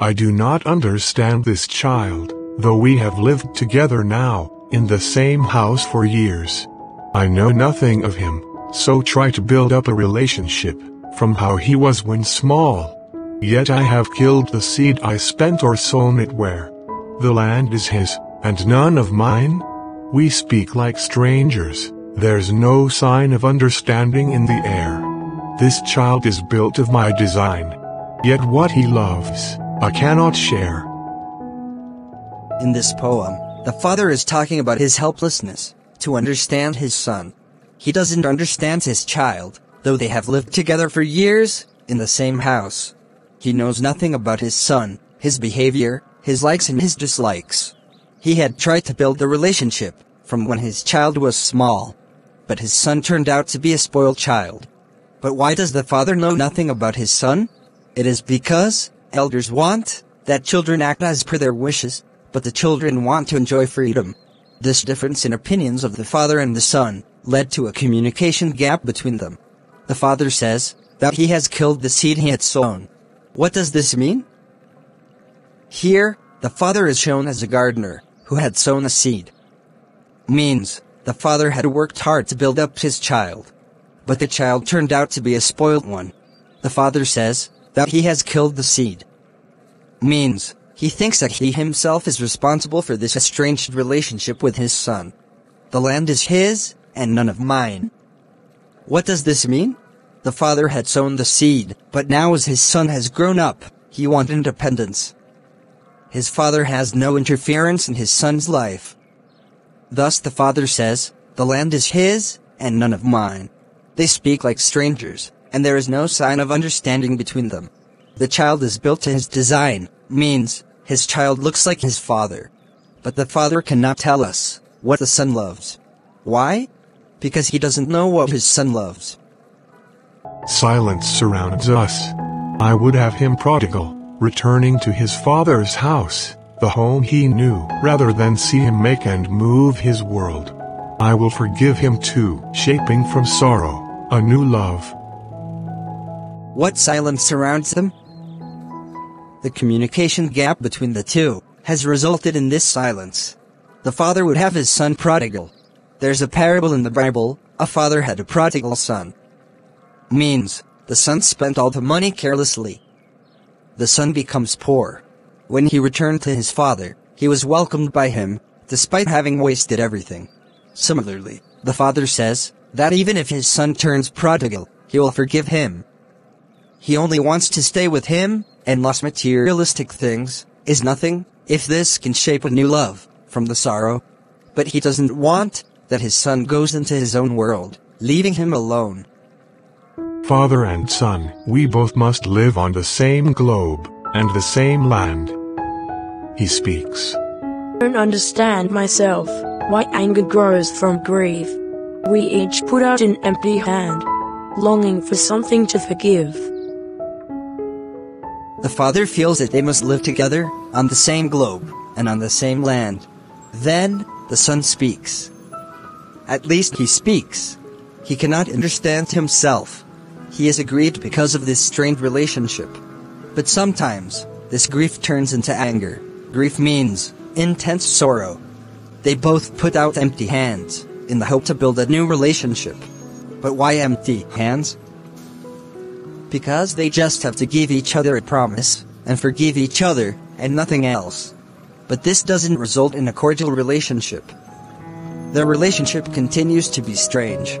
I do not understand this child, though we have lived together now, in the same house for years. I know nothing of him, so try to build up a relationship, from how he was when small. Yet I have killed the seed I spent or sown it where. The land is his, and none of mine? We speak like strangers, there's no sign of understanding in the air. This child is built of my design. Yet what he loves, I cannot share. In this poem, the father is talking about his helplessness to understand his son. He doesn't understand his child, though they have lived together for years in the same house. He knows nothing about his son, his behavior, his likes and his dislikes. He had tried to build the relationship from when his child was small. But his son turned out to be a spoiled child. But why does the father know nothing about his son? It is because elders want that children act as per their wishes, but the children want to enjoy freedom. This difference in opinions of the father and the son led to a communication gap between them. The father says that he has killed the seed he had sown. What does this mean? Here, the father is shown as a gardener who had sown a seed. Means, the father had worked hard to build up his child. But the child turned out to be a spoiled one. The father says that he has killed the seed. Means, he thinks that he himself is responsible for this estranged relationship with his son. The land is his, and none of mine. What does this mean? The father had sown the seed, but now as his son has grown up, he wants independence. His father has no interference in his son's life. Thus the father says, the land is his, and none of mine. They speak like strangers, and there is no sign of understanding between them. The child is built to his design, means, his child looks like his father. But the father cannot tell us what the son loves. Why? Because he doesn't know what his son loves. Silence surrounds us. I would have him prodigal, returning to his father's house, the home he knew, rather than see him make and move his world. I will forgive him too, shaping from sorrow, a new love. What silence surrounds them? The communication gap between the two has resulted in this silence. The father would have his son prodigal. There's a parable in the Bible, a father had a prodigal son. Means, the son spent all the money carelessly. The son becomes poor. When he returned to his father, he was welcomed by him, despite having wasted everything. Similarly, the father says that even if his son turns prodigal, he will forgive him. He only wants to stay with him and lost materialistic things, is nothing, if this can shape a new love, from the sorrow. But he doesn't want that his son goes into his own world, leaving him alone. Father and son, we both must live on the same globe, and the same land. He speaks. I don't understand myself, why anger grows from grief. We each put out an empty hand, longing for something to forgive. The father feels that they must live together, on the same globe, and on the same land. Then, the son speaks. At least he speaks. He cannot understand himself. He is aggrieved because of this strained relationship. But sometimes, this grief turns into anger. Grief means intense sorrow. They both put out empty hands, in the hope to build a new relationship. But why empty hands? Because they just have to give each other a promise, and forgive each other, and nothing else. But this doesn't result in a cordial relationship. Their relationship continues to be strange.